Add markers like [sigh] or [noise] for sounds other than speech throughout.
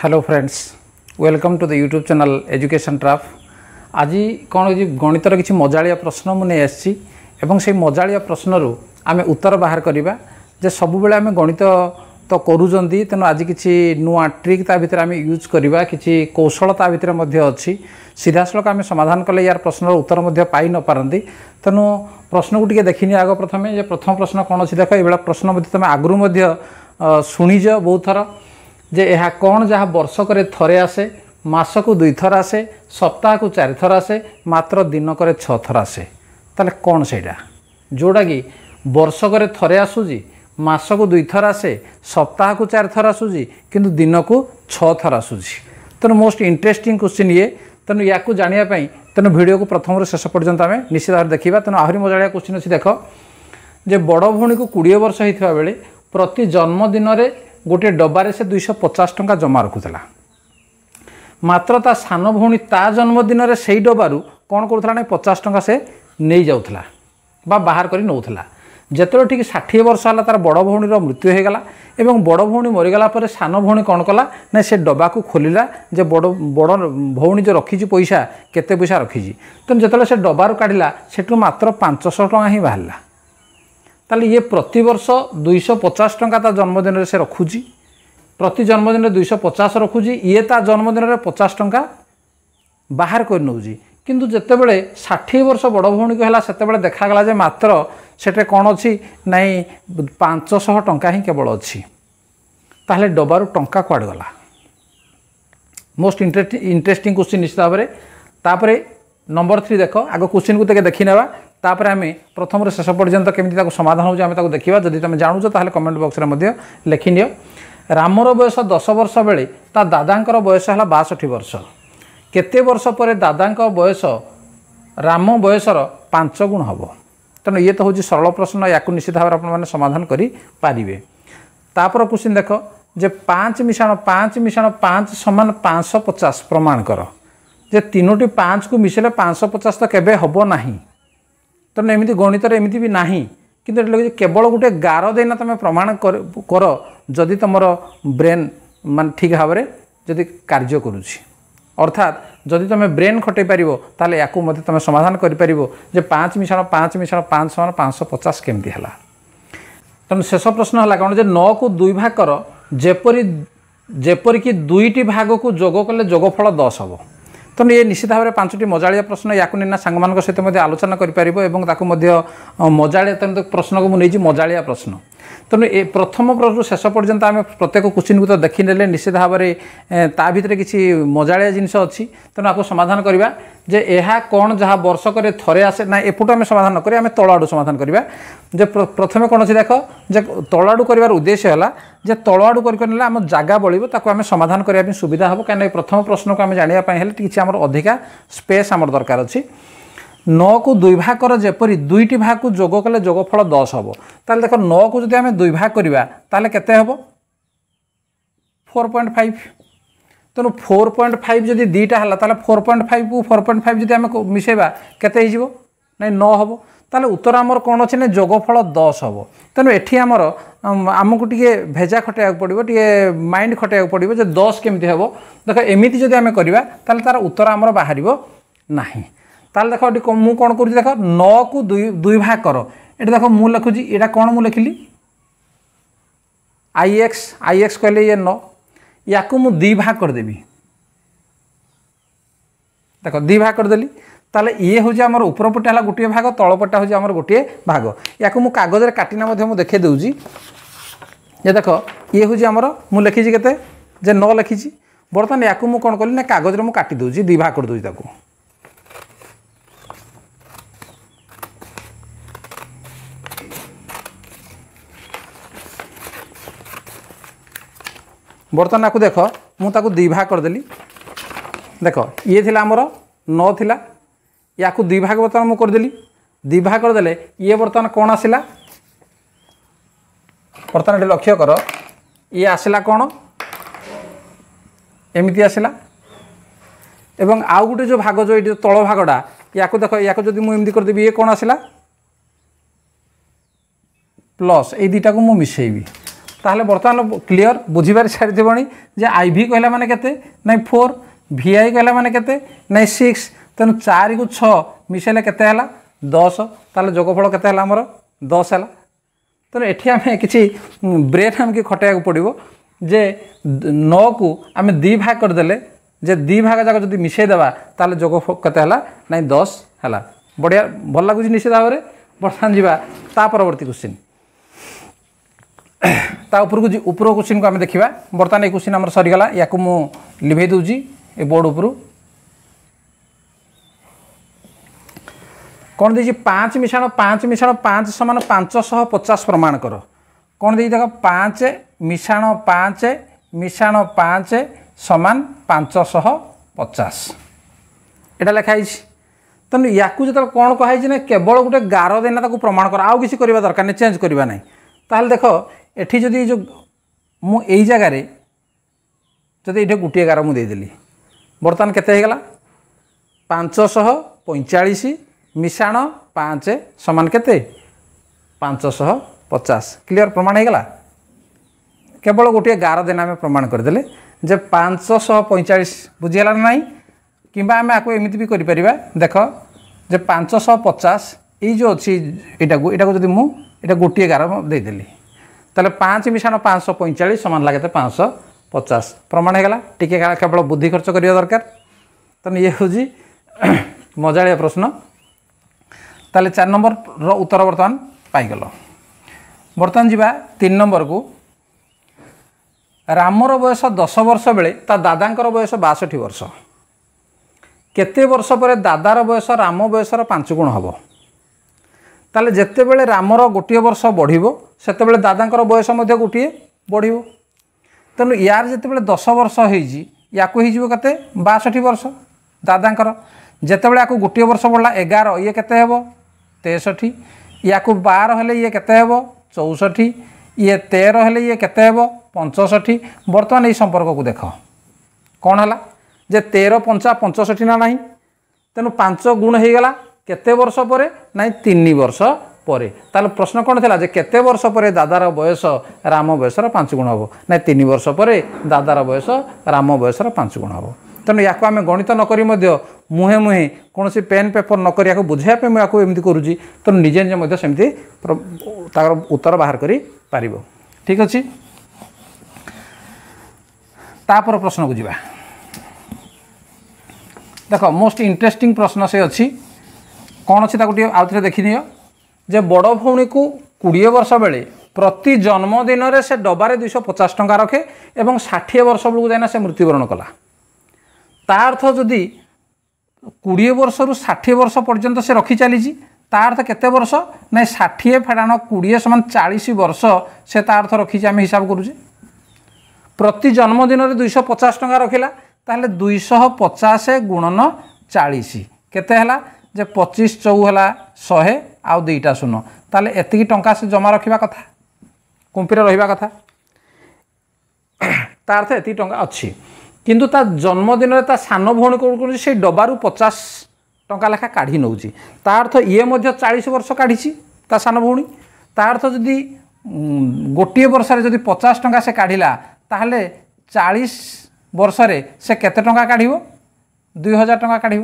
hello friends welcome to the YouTube channel education ଟ୍ରାଫ୍ ଆଜି କ'ଣ ହେଉଛି ଗଣିତର କିଛି ମଜାଳିଆ ପ୍ରଶ୍ନ ମୁଁ ନେଇ ଆସିଛି ଏବଂ ସେଇ ମଜାଳିଆ ପ୍ରଶ୍ନରୁ ଆମେ ଉତ୍ତର ବାହାର କରିବା ଯେ ସବୁବେଳେ ଆମେ ଗଣିତ ତ କରୁଛନ୍ତି ତେଣୁ ଆଜି କିଛି ନୂଆ ଟ୍ରିକ୍ ତା ଭିତରେ ଆମେ ୟୁଜ୍ କରିବା କିଛି କୌଶଳ ତା ଭିତରେ ମଧ୍ୟ ଅଛି ସିଧାସଳଖ ଆମେ ସମାଧାନ କଲେ ୟାର ପ୍ରଶ୍ନର ଉତ୍ତର ମଧ୍ୟ ପାଇନପାରନ୍ତି ତେଣୁ ପ୍ରଶ୍ନକୁ ଟିକେ ଦେଖିନି ଆଗ ପ୍ରଥମେ ଯେ ପ୍ରଥମ ପ୍ରଶ୍ନ କ'ଣ ଅଛି ଦେଖ ଏଇଭଳିଆ ପ୍ରଶ୍ନ ମଧ୍ୟ ତୁମେ ଆଗରୁ ମଧ୍ୟ ଶୁଣିଛ ବହୁତ ଥର ଯେ ଏହା କ'ଣ ଯାହା ବର୍ଷକରେ ଥରେ ଆସେ ମାସକୁ ଦୁଇଥର ଆସେ ସପ୍ତାହକୁ ଚାରିଥର ଆସେ ମାତ୍ର ଦିନକରେ ଛଅ ଥର ଆସେ ତାହେଲେ କ'ଣ ସେଇଟା ଯେଉଁଟାକି ବର୍ଷକରେ ଥରେ ଆସୁଛି ମାସକୁ ଦୁଇଥର ଆସେ ସପ୍ତାହକୁ ଚାରିଥର ଆସୁଛି କିନ୍ତୁ ଦିନକୁ ଛଅ ଥର ଆସୁଛି ତେଣୁ ମୋଷ୍ଟ ଇଣ୍ଟରେଷ୍ଟିଂ କ୍ୱେଶ୍ଚିନ୍ ଇଏ ତେଣୁ ୟାକୁ ଜାଣିବା ପାଇଁ ତେଣୁ ଭିଡ଼ିଓକୁ ପ୍ରଥମରୁ ଶେଷ ପର୍ଯ୍ୟନ୍ତ ଆମେ ନିଶ୍ଚିତ ଭାବରେ ଦେଖିବା ତେଣୁ ଆହୁରି ମଜାଳିଆ କ୍ୱେଶ୍ଚିନ୍ ଅଛି ଦେଖ ଯେ ବଡ଼ ଭଉଣୀକୁ କୋଡ଼ିଏ ବର୍ଷ ହୋଇଥିବା ବେଳେ ପ୍ରତି ଜନ୍ମଦିନରେ ଗୋଟିଏ ଡବାରେ ସେ ଦୁଇଶହ ପଚାଶ ଟଙ୍କା ଜମା ରଖୁଥିଲା ମାତ୍ର ତା ସାନ ଭଉଣୀ ତା ଜନ୍ମଦିନରେ ସେଇ ଡବାରୁ କ'ଣ କରୁଥିଲା ନା ପଚାଶ ଟଙ୍କା ସେ ନେଇଯାଉଥିଲା ବା ବାହାର କରି ନେଉଥିଲା ଯେତେବେଳେ ଠିକ ଷାଠିଏ ବର୍ଷ ହେଲା ତା'ର ବଡ଼ ଭଉଣୀର ମୃତ୍ୟୁ ହୋଇଗଲା ଏବଂ ବଡ଼ ଭଉଣୀ ମରିଗଲା ପରେ ସାନ ଭଉଣୀ କ'ଣ କଲା ନା ସେ ଡବାକୁ ଖୋଲିଲା ଯେ ବଡ଼ ବଡ଼ ଭଉଣୀ ଯେଉଁ ରଖିଛି ପଇସା କେତେ ପଇସା ରଖିଛି ତେଣୁ ଯେତେବେଳେ ସେ ଡବାରୁ କାଢ଼ିଲା ସେଠୁ ମାତ୍ର ପାଞ୍ଚଶହ ଟଙ୍କା ହିଁ ବାହାରିଲା তাহলে ইয়ে প্রতবর্ষ দুইশ পচাশ টঙ্কা তা জন্মদিনের সে রখুছি প্রতি জন্মদিনের দুইশ পচাশ রখুছি ইয়ে তা জন্মদিনের পচাশ টঙ্কা বাহার করে নেଉଛି কিন্তু যেতবে ষাঠি বর্ষ বড় ভৌণীকে হল সেতবে দেখাগলা যে মাত্র সেটে কণ অছি নাই পাঁচশহ টঙ্কা হি কেবল অছি তাহলে ডবারু টঙ্কা কুয়াড়ে গলা মোস্ট ইন্টারেস্টিং কোশ্চিন নিশ্চিত ভাবে তাপরে নম্বর থ্রি দেখ আগ কোশ্চিন দেখি নেওয়া ତାପରେ ଆମେ ପ୍ରଥମରୁ ଶେଷ ପର୍ଯ୍ୟନ୍ତ କେମିତି ତାକୁ ସମାଧାନ ହେଉଛି ଆମେ ତାକୁ ଦେଖିବା ଯଦି ତୁମେ ଜାଣୁଛ ତାହେଲେ କମେଣ୍ଟ ବକ୍ସରେ ମଧ୍ୟ ଲେଖିନିଅ ରାମର ବୟସ ଦଶ ବର୍ଷ ବେଳେ ତା ଦାଦାଙ୍କର ବୟସ ହେଲା ବାଷଠି ବର୍ଷ କେତେ ବର୍ଷ ପରେ ଦାଦାଙ୍କ ବୟସ ରାମ ବୟସର ପାଞ୍ଚ ଗୁଣ ହେବ ତେଣୁ ଇଏ ତ ହେଉଛି ସରଳ ପ୍ରଶ୍ନ ୟାକୁ ନିଶ୍ଚିତ ଭାବରେ ଆପଣମାନେ ସମାଧାନ କରିପାରିବେ ତାପର କୋଶ୍ଚିନ୍ ଦେଖ ଯେ ପାଞ୍ଚ ମିଶାଣ ପାଞ୍ଚ ମିଶାଣ ପାଞ୍ଚ ସମାନ ପାଞ୍ଚଶହ ପଚାଶ ପ୍ରମାଣ କର ଯେ ତିନୋଟି ପାଞ୍ଚକୁ ମିଶାଇଲେ ପାଞ୍ଚଶହ ପଚାଶ ତ କେବେ ହେବ ନାହିଁ তেমন এমনি গণিতর এমনি বি না কিন্তু এটা লাগে কেবল গোটে গার দিয়ে না তুমি প্রমাণ কর যদি তোমার ব্রেন মানে ঠিক ভাবে যদি কার্য করুছি অর্থাৎ যদি তুমি ব্রেন খটাই পার তাহলে ইয়াকু মধ্যে তুমি সমাধান করে পার যে পাঁচ মিশাণ পাঁচ মিশাণ পাঁচ সমান পাঁচশো পচাশ কেমতি হল তেমন শেষ প্রশ্ন হল কারণ যে নু দুই ভাগ কর যেপরি যেপরিকি দুইটি ভাগকু যোগ কলে যোগফল দশ হব ତେଣୁ ଏ ନିଶ୍ଚିତ ଭାବରେ ପାଞ୍ଚଟି ମଜାଳିଆ ପ୍ରଶ୍ନ ୟାକୁ ନେଇ ନା ସାଙ୍ଗମାନଙ୍କ ସହିତ ମଧ୍ୟ ଆଲୋଚନା କରିପାରିବ ଏବଂ ତାକୁ ମଧ୍ୟ ମଜାଳିଆ ତେଣୁ ପ୍ରଶ୍ନକୁ ମୁଁ ନେଇଛି ମଜାଳିଆ ପ୍ରଶ୍ନ ତେଣୁ ଏ ପ୍ରଥମ ପ୍ରଶ୍ନରୁ ଶେଷ ପର୍ଯ୍ୟନ୍ତ ଆମେ ପ୍ରତ୍ୟେକ କୋଶ୍ଚିନ୍କୁ ତ ଦେଖିନେଲେ ନିଶ୍ଚିତ ଭାବରେ ତା ଭିତରେ କିଛି ମଜାଳିଆ ଜିନିଷ ଅଛି ତେଣୁ ଆକୁ ସମାଧାନ କରିବା ଯେ ଏହା କ'ଣ ଯାହା ବର୍ଷକରେ ଥରେ ଆସେ ନା ଏପଟୁ ଆମେ ସମାଧାନ ନ କରିବା ଆମେ ତଳ ଆଡ଼ୁ ସମାଧାନ କରିବା ଯେ ପ୍ରଥମେ କ'ଣ ଅଛି ଦେଖ ଯେ ତଳ ଆଡ଼ୁ କରିବାର ଉଦ୍ଦେଶ୍ୟ ହେଲା ଯେ ତଳ ଆଡ଼ୁ କରିନେଲେ ଆମ ଜାଗା ବଳିବ ତାକୁ ଆମେ ସମାଧାନ କରିବା ପାଇଁ ସୁବିଧା ହେବ କାହିଁକିନା ପ୍ରଥମ ପ୍ରଶ୍ନକୁ ଆମେ ଜାଣିବା ପାଇଁ ହେଲେ କିଛି ଆମର ଅଧିକା ସ୍ପେସ୍ ଆମର ଦରକାର ଅଛି নকু দুই ভাগ কর যেপরি দুইটি ভাগকু যোগ কলে যোগফল দশ হব তাহলে দেখ নকু যদি আমি দুই ভাগ করা তাহলে কেতে হব ফোর পয়েন্ট ফাইভ তেমন ফোর পয়েন্ট ফাইভ যদি দুইটা হল তাহলে ফোর পয়েন্ট ফাইভ কু ফোর পয়েন্ট ফাইভ যদি আমি মিশাইবা কেতে হয়ে যাব না ন হব তাহলে উত্তর আমার কোণ অছে না যোগফল দশ হব তেমন এটি আমার ଆମକୁ ଟିକେ ଭେଜା ଖଟାଇବାକୁ ପଡ଼ିବ ଟିକେ ମାଇଣ୍ଡ ଖଟାଇବାକୁ ପଡ଼ିବ ଯେ ଦଶ କେମିତି ହେବ ଦେଖ ଏମିତି ଯଦି ଆମେ କରିବା ତାହେଲେ ତା'ର ଉତ୍ତର ଆମର ବାହାରିବ ନାହିଁ তাহলে দেখো এটি মু কোণ করছি দেখো নু দুই ভাগ কর এটা দেখো মু লিখুছি এটা কোণ মু লিখিলি আই এক্স আই এক্স কহিলে ইয়ে ন ইয়াকু মু দুই ভাগ করেদেবি দেখ দুই ভাগ করেদেলি তাহলে ইয়ে হচ্ছে আমার উপরপটা হল গোটিয়ে ভাগ তলপটা হচ্ছে আমার গোটিয়ে ভাগ ইয়াকু মু কাগজের কাটিনা মধ্যে মু দেখাই দেউছি যে দেখ ইয়ে হচ্ছে আমার মু লিখিছি কেতে যে ন লিখিছি বর্তমানে ইয়াকু মু কোণ কলি না কাগজের মু কাটি দেউছি দুই ভাগ করে দেউছি তাকে বর্তমান আকু দেখ মু তাকে দুই ভাগ করেদেলি দেখ ইয়ে লা আমার ন লা ইয়াকু দুই ভাগ বর্তমান মু করেদেলি দুই ভাগ করেদেলে ইয়ে বর্তমান কোণ আসিলা বর্তমান এটি লক্ষ্য কর ইয়ে আসিলা কোণ এমিতি আসিলা এবং আউ গোটে যে ভাগ যে এটি তল ভাগটা ইয়াকু দেখ ইয়াকু যদি মু এমতি করেদেবি ইয়ে কোণ আসিলা প্লস এই দুইটাকে মু মিশাইবি তাহলে বর্তমান ক্লিয়র বুঝিপারি সারিদেবণী যে আই ভি কহিলা মানে কেতে নাই ফোর ভি আই কহিলা মানে কেতে নাই সিক্স তেমন চারিকু ছ মিশাইলে কেতে হল দশ তাহলে যোগফল কেতে হল আমার দশ হল ତେଣୁ ଏଠି ଆମେ କିଛି ବ୍ରେନ୍ ଆମକୁ ଖଟେଇବାକୁ ପଡ଼ିବ ଯେ ନଅକୁ ଆମେ ଦୁଇ ଭାଗ କରିଦେଲେ ଯେ ଦୁଇ ଭାଗ ଯାକ ଯଦି ମିଶାଇ ଦେବା ତାହେଲେ ଯୋଗ କେତେ ହେଲା ନାଇଁ ଦଶ ହେଲା ବଢ଼ିଆ ଭଲ ଲାଗୁଛି ନିଶ୍ଚିତ ଭାବରେ ବର୍ତ୍ତମାନ ଯିବା ତା ପରବର୍ତ୍ତୀ କୋଶ୍ଚିନ୍ ତା ଉପରକୁ ଉପର କୋଶ୍ଚିନ୍କୁ ଆମେ ଦେଖିବା ବର୍ତ୍ତମାନ ଏ କୋଶ୍ଚିନ୍ ଆମର ସରିଗଲା ୟାକୁ ମୁଁ ଲିଭେଇ ଦେଉଛି ଏ ବୋର୍ଡ଼ ଉପରୁ କ'ଣ ଦେଇଛି ପାଞ୍ଚ ମିଶାଣ ପାଞ୍ଚ ମିଶାଣ ପାଞ୍ଚ ସମାନ ପାଞ୍ଚଶହ ପଚାଶ ପ୍ରମାଣ କର କ'ଣ ଦେଇଛି ଦେଖ ପାଞ୍ଚ ମିଶାଣ ପାଞ୍ଚ ମିଶାଣ ପାଞ୍ଚ ସମାନ ପାଞ୍ଚଶହ ପଚାଶ ଏଇଟା ଲେଖା ହେଇଛି ତେଣୁ ୟାକୁ ଯେତେବେଳେ କ'ଣ କୁହାହେଇଛି ନା କେବଳ ଗୋଟେ ଗାର ଦେଇନା ତାକୁ ପ୍ରମାଣ କର ଆଉ କିଛି କରିବା ଦରକାର ନାହିଁ ଚେଞ୍ଜ କରିବା ନାହିଁ ତାହେଲେ ଦେଖ ଏଠି ଯଦି ଯେଉଁ ମୁଁ ଏଇ ଜାଗାରେ ଯଦି ଏଇଠି ଗୋଟିଏ ଗାର ମୁଁ ଦେଇଦେଲି ବର୍ତ୍ତମାନ କେତେ ହୋଇଗଲା ପାଞ୍ଚଶହ ପଇଁଚାଳିଶ ମିଶାଣ ପାଞ୍ଚ ସମାନ କେତେ ପାଞ୍ଚଶହ ପଚାଶ କ୍ଲିଅର ପ୍ରମାଣ ହୋଇଗଲା କେବଳ ଗୋଟିଏ ଗାର ଦେନେ ଆମେ ପ୍ରମାଣ କରିଦେଲେ ଯେ ପାଞ୍ଚଶହ ପଇଁଚାଳିଶ ବୁଝିହେଲା ନା ନାହିଁ କିମ୍ବା ଆମେ ଆକୁ ଏମିତି ବି କରିପାରିବା ଦେଖ ଯେ ପାଞ୍ଚଶହ ପଚାଶ ଏଇ ଯେଉଁ ଅଛି ଏଇଟାକୁ ଏଇଟାକୁ ଯଦି ମୁଁ ଏଇଟା ଗୋଟିଏ ଗାର ଦେଇଦେଲି ତାହେଲେ ପାଞ୍ଚ ମିଶାଣ ପାଞ୍ଚଶହ ପଇଁଚାଳିଶ ସମାନ ଲାଗେ ତ ପାଞ୍ଚଶହ ପଚାଶ ପ୍ରମାଣ ହେଇଗଲା ଟିକେ କେବଳ ବୁଦ୍ଧି ଖର୍ଚ୍ଚ କରିବା ଦରକାର ତେଣୁ ଇଏ ହେଉଛି [coughs] ମଜାଳିଆ ପ୍ରଶ୍ନ ତାହେଲେ ଚାରି ନମ୍ବରର ଉତ୍ତର ବର୍ତ୍ତମାନ ପାଇଗଲ ବର୍ତ୍ତମାନ ଯିବା ତିନି ନମ୍ବରକୁ ରାମର ବୟସ ଦଶ ବର୍ଷ ବେଳେ ତା ଦାଦାଙ୍କର ବୟସ ବାଷଠି ବର୍ଷ କେତେ ବର୍ଷ ପରେ ଦାଦାର ବୟସ ରାମ ବୟସର ପାଞ୍ଚ ଗୁଣ ହେବ ତାହେଲେ ଯେତେବେଳେ ରାମର ଗୋଟିଏ ବର୍ଷ ବଢ଼ିବ ସେତେବେଳେ ଦାଦାଙ୍କର ବୟସ ମଧ୍ୟ ଗୋଟିଏ ବଢ଼ିବ ତେଣୁ ୟାର ଯେତେବେଳେ ଦଶ ବର୍ଷ ହେଇଛି ୟାକୁ ହେଇଯିବ କେତେ ବାଷଠି ବର୍ଷ ଦାଦାଙ୍କର ଯେତେବେଳେ ୟାକୁ ଗୋଟିଏ ବର୍ଷ ବଢ଼ିଲା ଏଗାର ଇଏ କେତେ ହେବ ତେଷଠି ୟାକୁ ବାର ହେଲେ ଇଏ କେତେ ହେବ ଚଉଷଠି ଇଏ ତେର ହେଲେ ଇଏ କେତେ ହେବ ପଞ୍ଚଷଠି ବର୍ତ୍ତମାନ ଏଇ ସମ୍ପର୍କକୁ ଦେଖ କ'ଣ ହେଲା ଯେ ତେର ପଞ୍ଚା ପଞ୍ଚଷଠି ନା ନାହିଁ ତେଣୁ ପାଞ୍ଚ ଗୁଣ ହେଇଗଲା କେତେ ବର୍ଷ ପରେ ନାଇଁ ତିନି ବର୍ଷ ପରେ ତାହେଲେ ପ୍ରଶ୍ନ କ'ଣ ଥିଲା ଯେ କେତେ ବର୍ଷ ପରେ ଦାଦାର ବୟସ ରାମ ବୟସର ପାଞ୍ଚ ଗୁଣ ହେବ ନାଇଁ ତିନି ବର୍ଷ ପରେ ଦାଦାର ବୟସ ରାମ ବୟସର ପାଞ୍ଚ ଗୁଣ ହେବ ତେଣୁ ୟାକୁ ଆମେ ଗଣିତ ନ କରି ମଧ୍ୟ ମୁହେଁ ମୁହେଁ କୌଣସି ପେନ୍ ପେପର୍ ନ କରିବାକୁ ବୁଝେଇବା ପାଇଁ ମୁଁ ୟାକୁ ଏମିତି କରୁଛି ତେଣୁ ନିଜେ ନିଜେ ମଧ୍ୟ ସେମିତି ତାର ଉତ୍ତର ବାହାର କରିପାରିବ ଠିକ୍ ଅଛି ତା'ପରେ ପ୍ରଶ୍ନକୁ ଯିବା ଦେଖ ମୋଷ୍ଟ ଇଣ୍ଟରେଷ୍ଟିଂ ପ୍ରଶ୍ନ ସେ ଅଛି କ'ଣ ଅଛି ତାକୁ ଟିକେ ଆଉଥରେ ଦେଖିନିଅ ଯେ ବଡ଼ ଭଉଣୀକୁ କୋଡ଼ିଏ ବର୍ଷ ବେଳେ ପ୍ରତି ଜନ୍ମଦିନରେ ସେ ଡବାରେ ଦୁଇଶହ ପଚାଶ ଟଙ୍କା ରଖେ ଏବଂ ଷାଠିଏ ବର୍ଷ ବେଳକୁ ଯାଇନା ସେ ମୃତ୍ୟୁବରଣ କଲା ତା ଅର୍ଥ ଯଦି କୋଡ଼ିଏ ବର୍ଷରୁ ଷାଠିଏ ବର୍ଷ ପର୍ଯ୍ୟନ୍ତ ସେ ରଖି ଚାଲିଛି ତା ଅର୍ଥ କେତେ ବର୍ଷ ନାଇଁ ଷାଠିଏ ଫେଡ଼ାଣ କୋଡ଼ିଏ ସମାନ ଚାଳିଶ ବର୍ଷ ସେ ତା ଅର୍ଥ ରଖିଛି ଆମେ ହିସାବ କରୁଛେ ପ୍ରତି ଜନ୍ମଦିନରେ ଦୁଇଶହ ପଚାଶ ଟଙ୍କା ରଖିଲା ତାହେଲେ ଦୁଇଶହ ପଚାଶ ଗୁଣନ ଚାଳିଶ କେତେ ହେଲା যে পঁচিশ চৌ হলা শহে আউ দুইটা শূন্য তাহলে এতিকি টঙ্কা সে জমা রাখা কথা কুম্পিরে রহবা কথা তা অর্থ এত টঙ্কা অছি কিন্তু তা জন্মদিনের তা সান ভৌণী কোণ করছে সেই ডবারু পচাশ টঙ্কা লেখা কাঢ়ি নেଉଛି তা অর্থ ইয়ে মধ্যে চাশ বর্ষ কাঢ়িছি তা সান ভৌণী তা অর্থ যদি গোটিয়ে বর্ষে যদি পচাশ টঙ্কা সে কাঢ়িলা তাহলে চাশ বর্ষে সে কেতে টঙ্কা কাঢ়িব দুই হাজার টঙ্কা কাঢ়িব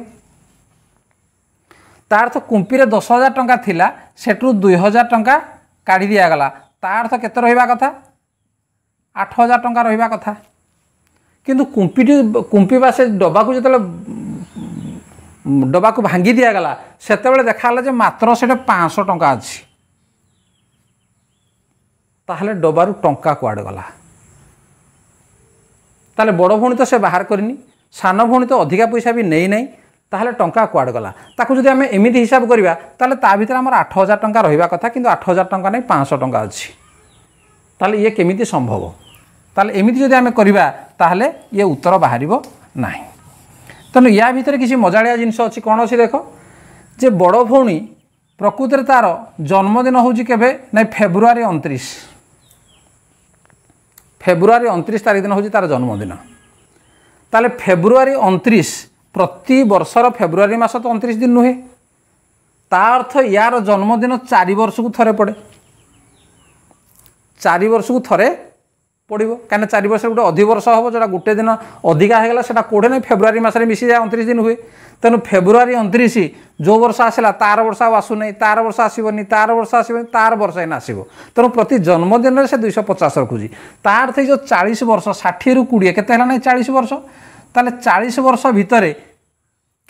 তার তো কুম্পিরে দশ হাজার টঙ্কা লা সেটু দুই হাজার টঙ্কা কাড়ি দিয়াগলা তার তো কেতে রহবা কথা আঠ হাজার টঙ্কা রহবা কথা কিন্তু কুম্পিটি কুম্পি বা সে ডবাকু যেত ডবাকু ভাঙ্গি দিয়াগলা সেতবে দেখা গেল যে মাত্র সেটা পাঁচশো টঙ্কা আছে তাহলে ডবারু টঙ্কা কুয়াড়ে গলা তাহলে বড় ভৌণী তো সে বাহার করিনি সান ভৌণী তো অধিকা পয়সা বি নেই নাই তাহলে টঙ্কা কুয়াড়ে গলা তাকে যদি আমি এমিতি হিসাব করা তাহলে তা ভিতরে আমার আট হাজার টঙ্কা রহবা কথা কিন্তু আট হাজার টঙ্কা নাই পাঁচশো টঙ্কা অছি তাহলে ইয়ে কমিটি সম্ভব তাহলে এমিতি যদি আমি করা তাহলে ইয়ে উত্তর বাহার না তেমন ইয়া ভিতরে কিছু মজাড়িয়া জিনিস অছি কোণ অছি দেখ যে বড় ভৌণী প্রকৃতরে তার জন্মদিন হচ্ছে কেবে না ফেব্রুয়ারি অনত্রিশ ফেব্রুয়ারি অনত্রিশ তারিখ দিন হচ্ছে তার জন্মদিন তাহলে ফেব্রুয়ারি অনত্রিশ ପ୍ରତି ବର୍ଷର ଫେବୃଆରୀ ମାସ ତ ଅଣତିରିଶ ଦିନ ନୁହେଁ ତା ଅର୍ଥ ୟାର ଜନ୍ମଦିନ ଚାରି ବର୍ଷକୁ ଥରେ ପଡ଼େ ଚାରି ବର୍ଷକୁ ଥରେ ପଡ଼ିବ କାହିଁକିନା ଚାରି ବର୍ଷରେ ଗୋଟେ ଅଧିକ ବର୍ଷ ହେବ ଯେଉଁଟା ଗୋଟେ ଦିନ ଅଧିକା ହୋଇଗଲା ସେଇଟା କୋଡ଼ିଏ ନାହିଁ ଫେବୃଆରୀ ମାସରେ ମିଶିଯାଏ ଅଣତିରିଶ ଦିନ ହୁଏ ତେଣୁ ଫେବୃଆରୀ ଅଣତିରିଶ ଯେଉଁ ବର୍ଷ ଆସିଲା ତାର ବର୍ଷ ଆଉ ଆସୁନାହିଁ ତାର ବର୍ଷ ଆସିବନି ତାର ବର୍ଷ ଆସିବନି ତାର ବର୍ଷ ଏଇନା ଆସିବ ତେଣୁ ପ୍ରତି ଜନ୍ମଦିନରେ ସେ ଦୁଇଶହ ପଚାଶ ରଖୁଛି ତା ଅର୍ଥ ଯେଉଁ ଚାଳିଶ ବର୍ଷ ଷାଠିଏରୁ କୋଡ଼ିଏ କେତେ ହେଲା ନାହିଁ ଚାଳିଶ ବର୍ଷ তাহলে চাশ বর্ষ ভিতরে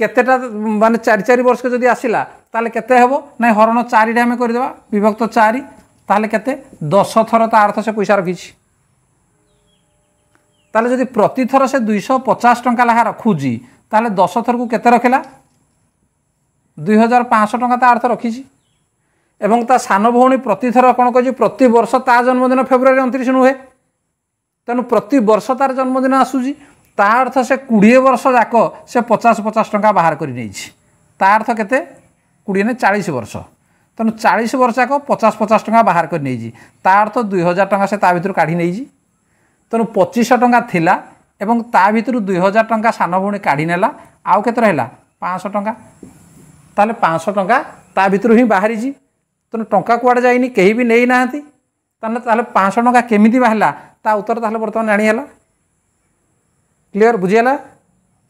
কেতেটা মানে চারি চারি বর্ষকে যদি আসিলা তাহলে কেতে হব না হরণ চারিটা আমি করে করিদেবা বিভক্ত চারি তাহলে কেতে দশ থর তা অর্থ সে পয়সা রাখিছি তাহলে যদি প্রতিথর সে দুইশহ পচাশ টঙ্কা লেখা রখুছি তাহলে দশ থরকু কেতে রখিলা দুই হাজার পাঁচশো টঙ্কা তা অর্থ রখিছি এবং তা সান ভৌণী প্রতিথর কোণ করছি প্রত্যর্ষ তা জন্মদিন ফেব্রুয়ারি অনতিরিশ নুহে তেমন প্রত্যর্ষ তার জন্মদিন আসুছি ତା ଅର୍ଥ ସେ କୋଡ଼ିଏ ବର୍ଷ ଯାକ ସେ ପଚାଶ ପଚାଶ ଟଙ୍କା ବାହାର କରି ନେଇଛି ତା ଅର୍ଥ କେତେ କୋଡ଼ିଏ ନା ଚାଳିଶ ବର୍ଷ ତେଣୁ ଚାଳିଶ ବର୍ଷ ଯାକ ପଚାଶ ପଚାଶ ଟଙ୍କା ବାହାର କରି ନେଇଛି ତା ଅର୍ଥ ଦୁଇ ହଜାର ଟଙ୍କା ସେ ତା ଭିତରୁ କାଢ଼ି ନେଇଛି ତେଣୁ ପଚିଶଶହ ଟଙ୍କା ଥିଲା ଏବଂ ତା ଭିତରୁ ଦୁଇ ହଜାର ଟଙ୍କା ସାନ ଭଉଣୀ କାଢ଼ି ନେଲା ଆଉ କେତେ ରହିଲା ପାଞ୍ଚଶହ ଟଙ୍କା ତାହେଲେ ପାଞ୍ଚଶହ ଟଙ୍କା ତା ଭିତରୁ ହିଁ ବାହାରିଛି ତେଣୁ ଟଙ୍କା କୁଆଡ଼େ ଯାଇନି କେହି ବି ନେଇନାହାନ୍ତି ତାହେଲେ ତାହେଲେ ପାଞ୍ଚଶହ ଟଙ୍କା କେମିତି ବାହାରିଲା ତା ଉତ୍ତର ତାହେଲେ ବର୍ତ୍ତମାନ ଜାଣିହେଲା କ୍ଲିଅର୍ ବୁଝିଗଲା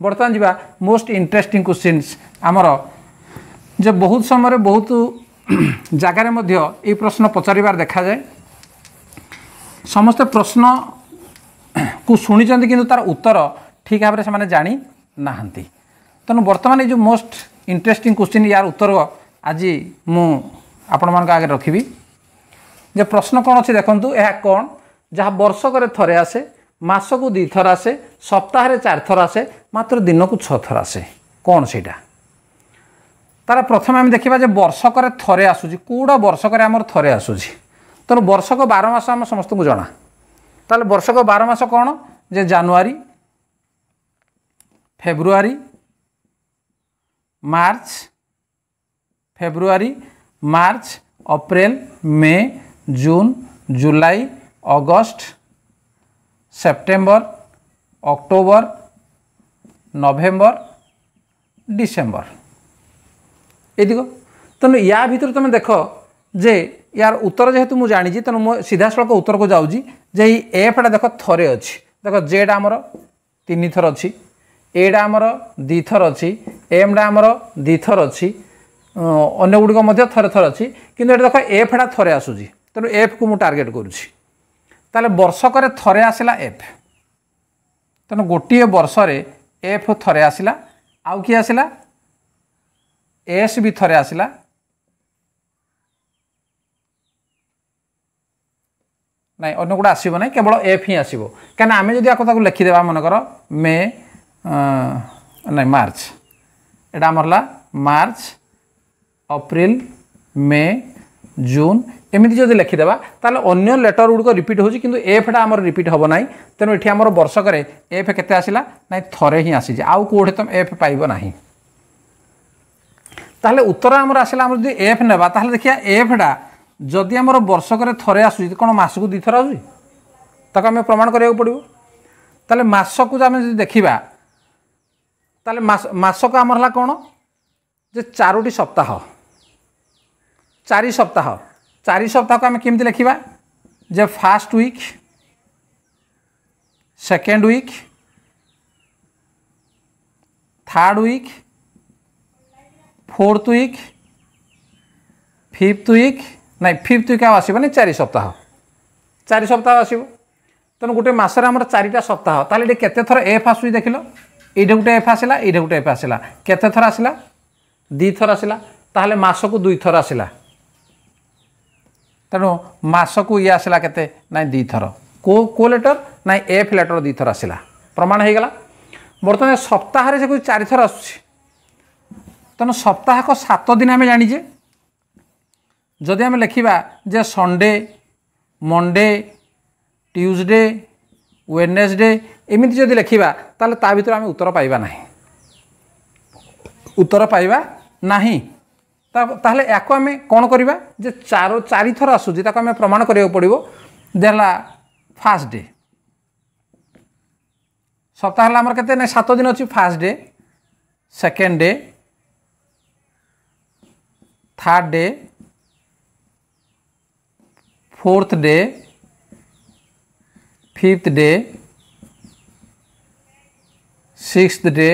ବର୍ତ୍ତମାନ ଯିବା ମୋଷ୍ଟ ଇଣ୍ଟରେଷ୍ଟିଂ କୋଶ୍ଚିନ୍ସ ଆମର ଯେ ବହୁତ ସମୟରେ ବହୁତ ଜାଗାରେ ମଧ୍ୟ ଏଇ ପ୍ରଶ୍ନ ପଚାରିବାର ଦେଖାଯାଏ ସମସ୍ତେ ପ୍ରଶ୍ନକୁ ଶୁଣିଛନ୍ତି କିନ୍ତୁ ତା'ର ଉତ୍ତର ଠିକ୍ ଭାବରେ ସେମାନେ ଜାଣି ନାହାନ୍ତି ତେଣୁ ବର୍ତ୍ତମାନ ଏଇ ଯେଉଁ ମୋଷ୍ଟ ଇଣ୍ଟରେଷ୍ଟିଂ କୋଶ୍ଚିନ୍ ୟାର ଉତ୍ତର ଆଜି ମୁଁ ଆପଣମାନଙ୍କ ଆଗରେ ରଖିବି ଯେ ପ୍ରଶ୍ନ କ'ଣ ଅଛି ଦେଖନ୍ତୁ ଏହା କ'ଣ ଯାହା ବର୍ଷକରେ ଥରେ ଆସେ ମାସକୁ ଦୁଇଥର ଆସେ ସପ୍ତାହରେ ଚାରିଥର ଆସେ ମାତ୍ର ଦିନକୁ ଛଅଥର ଆସେ କ'ଣ ସେଇଟା ତା'ର ପ୍ରଥମେ ଆମେ ଦେଖିବା ଯେ ବର୍ଷକରେ ଥରେ ଆସୁଛି କେଉଁଟା ବର୍ଷକରେ ଆମର ଥରେ ଆସୁଛି ତେଣୁ ବର୍ଷକ ବାର ମାସ ଆମ ସମସ୍ତଙ୍କୁ ଜଣା ତାହେଲେ ବର୍ଷକ ବାର ମାସ କ'ଣ ଯେ January February March February March April May June July August September October November December এদিক তেমন ইয়া ভিতর তুমি দেখ যে ইয়ার উত্তর যেহেতু মু জাঁচি তেমন মু সিধাসলখ উত্তরক যাচ্ছি যে এই এফটা দেখ থরে অছি দেখ জেডা আমার তিন থর অছি ଏଟା ଆମର ଦୁଇଥର ଅଛି ଏମ୍ଟା ଆମର ଦୁଇଥର ଅଛି ଅନ୍ୟ ଗୁଡ଼ିକ ମଧ୍ୟ ଥରେ ଥରେ ଅଛି କିନ୍ତୁ ଏଇଟା ଦେଖ ଏଫ୍ଟା ଥରେ ଆସୁଛି ତେଣୁ ଏଫ୍କୁ ମୁଁ ଟାର୍ଗେଟ୍ କରୁଛି তাহলে বর্ষকরে থরে আসিলা এফ তেমন গোটিয়ে বর্ষরে এফ থরে আসিলা আউ কি আসিলা এস বি থরে আসিলা ନାଇଁ ଅନ୍ୟ ଗୁଡ଼ା ଆସିବ ନାହିଁ କେବଳ ଏଫ୍ ହିଁ ଆସିବ କାହିଁକିନା ଆମେ ଯଦି ଆକୁ ତାକୁ ଲେଖିଦେବା ମନେକର ମେ ନାଇଁ ମାର୍ଚ୍ଚ ଏଇଟା ଆମର ହେଲା ମାର୍ଚ୍ଚ ଅପ୍ରିଲ ମେ জুন এমিতি যদি লেখিদেবা তাহলে অন্য লেটর গুড়িক রিপিট হচ্ছে কিন্তু এফটা আমার রিপিট হব না তেমন এটি আমার বর্ষকরে এফ কেতে আসিলা না থরে হি আসিছে আউ কোটি তুমি এফ পাইব না তাহলে উত্তর আমার আসলে আমার যদি এফ নেবা তাহলে দেখিয়া এফটা যদি আমার বর্ষকরে থরে আসুচি কোণ মাসকু দুইথর আসুচি তাকে আমি প্রমাণ করা পড়ব তাহলে মাসকু আমি যদি দেখিবা তাহলে মাসক আমার হল কোণ যে চারোটি সপ্তাহ চারি সপ্তাহ চারি সপ্তাহকে আমি কেমি লেখা যে first week second week third week fourth week fifth week না ফিফ্থ উইক আসবে না চারি সপ্তাহ চারি সপ্তাহ আসব তেমন গোটে মাসের আমার চারিটা সপ্তাহ তাহলে এটা কত থর এফ আসুই দেখিল এইটা গোটে এফ আসলা এইটা গোটে এফ আসলা কত থর আসলা দুই থর আসলা তাহলে মাসকু দুই থর আসলা ତେଣୁ ମାସକୁ ଇଏ ଆସିଲା କେତେ ନାଇଁ ଦୁଇଥର କେଉଁ କେଉଁ ଲେଟର ନାଇଁ ଏଫ୍ ଲେଟର ଦୁଇଥର ଆସିଲା ପ୍ରମାଣ ହେଇଗଲା ବର୍ତ୍ତମାନ ସପ୍ତାହରେ ସେ ଚାରିଥର ଆସୁଛି ତେଣୁ ସପ୍ତାହକ ସାତ ଦିନ ଆମେ ଜାଣିଛେ ଯଦି ଆମେ ଲେଖିବା ଯେ ସଣ୍ଡେ ମଣ୍ଡେ ଟ୍ୟୁଜଡ଼େ ୱେଡ଼ନେସଡ଼େ ଏମିତି ଯଦି ଲେଖିବା ତାହେଲେ ତା ଭିତରେ ଆମେ ଉତ୍ତର ପାଇବା ନାହିଁ ଉତ୍ତର ପାଇବା ନାହିଁ ତାହେଲେ ୟାକୁ ଆମେ କ'ଣ କରିବା ଯେ ଚାରୋ ଚାରିଥର ଆସୁଛି ତାକୁ ଆମେ ପ୍ରମାଣ କରିବାକୁ ପଡ଼ିବ ଯେ ହେଲା ଫାଷ୍ଟ ଡେ ସପ୍ତାହ ହେଲା ଆମର କେତେ ନାଇଁ ସାତ ଦିନ ଅଛି first day second day third day fourth day fifth day sixth day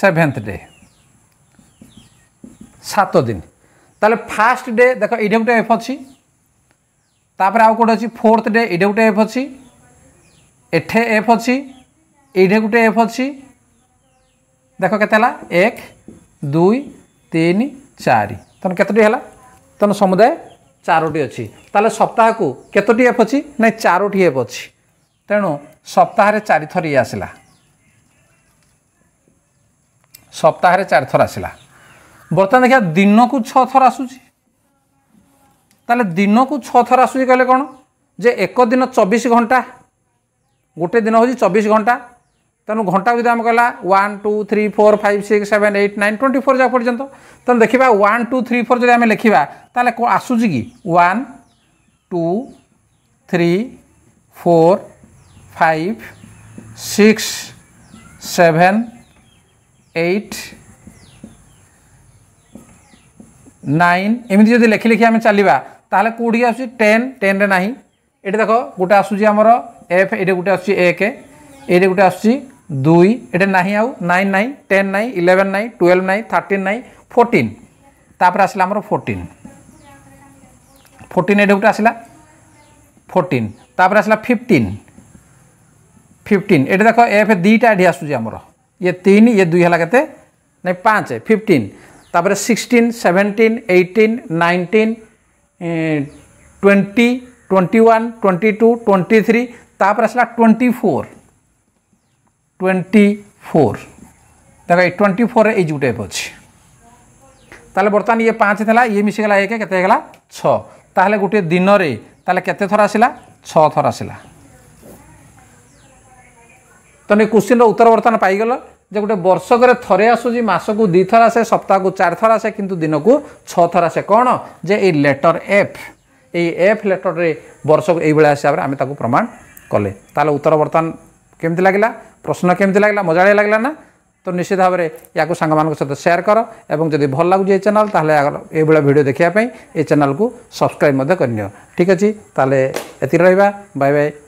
seventh day সাত দিন তাহলে ফার্স্ট ডে দেখ এইটা গোটে এফ অছি তাপরে আউ কোটে অছি ফোর্থ ডে এইটা গোটে এফ অছি এঠে এফ অছি এইটা গোটে এফ অছি দেখ কেতে হল এক দুই তিন চারি তেমন কতটি হল তেমন সমুদায় চারোটি অছি তাহলে সপ্তাহকু কতটি এফ অছি না চারোটি এফ অছি তেণু সপ্তাহে চারিথর ইয়ে আসলা সপ্তাহে চারিথর আসলা ବର୍ତ୍ତମାନ ଦେଖିବା ଦିନକୁ ଛଅ ଥର ଆସୁଛି ତାହେଲେ ଦିନକୁ ଛଅ ଥର ଆସୁଛି କହିଲେ କ'ଣ ଯେ ଏକ ଦିନ ଚବିଶ ଘଣ୍ଟା ଗୋଟେ ଦିନ ହେଉଛି ଚବିଶ ଘଣ୍ଟା ତେଣୁ ଘଣ୍ଟାକୁ ଯଦି ଆମେ କହିଲା one two three four five six seven eight nine twenty four ଯାକ ପର୍ଯ୍ୟନ୍ତ ତେଣୁ ଦେଖିବା ୱାନ୍ ଟୁ ଥ୍ରୀ ଫୋର୍ ଯଦି ଆମେ ଲେଖିବା ତାହେଲେ କ'ଣ ଆସୁଛି କି one two three four five six seven eight nine এমনি যদি লেখি লেখি আমি চালিবা তাহলে কোটিকি আসুচি টেন টেন্রে না এটি দেখ গোটে আসুচি আমার এফ এটি গোটে আসুচি এক এটি গোটে আসুচি দুই এটি না আউ নাইন নাই টেন নাই ইলেভেন নাই টুয়েলভ নাই থার্টিন নাই ফোর্টিন তাপরে আসলে আমার ফোর্টিন ফোর্টিন এটি গোটে আসলা ফোর্টিন তাপরে আসলা ফিফটিন ফিফটিন এটি দেখ এফ দুইটা এটি আসুচি আমার ইয়ে তিন ইয়ে দুই হল কেতে না পাঁচ ফিফটিন তারপরে sixteen seventeen eighteen nineteen twenty twenty one twenty two twenty three তারপরে আসলে টোয়েন্টি ফোর টোয়েন্টি ফোর দেখ এই টোয়েন্টি ফোর এই যু টাইপ অছি তাহলে বর্তমান ইয়ে পাঁচ লা ইয়ে মিশিগলা এক কেতে হয়ে গেলা ছ তাহলে গোটিয়ে দিনরে তাহলে কেতে থর আসলা ছ থর তো তেমনি কোশ্চিন্র উত্তর বর্তমান পাইগল যে গোটে বর্ষকরে থরে আসুচি মাসকু দুইথর আসে সপ্তাহকু চারথর আসে কিন্তু দিনকু ছথর আসে কণ যে এই লেটর এফ এই এফ লেটরে বর্ষক এইভাবে হিসাবে আমি তাকে প্রমাণ কলে তাহলে উত্তর বর্তমান কমিটি লাগিলা প্রশ্ন কমিটি লাগিলা মজাড়িয়া লাগিলা না তো নিশ্চিত ভাবে ইয়াকু সাংমানক সহ সেয়ার কর এবং যদি ভাল লাগুছে এই চ্যানেল তাহলে এইভাবে ভিডিও দেখা এই চ্যানেলকু সবসক্রাইব করে নিও ঠিক আছে তাহলে এটি রহবা বাই বাই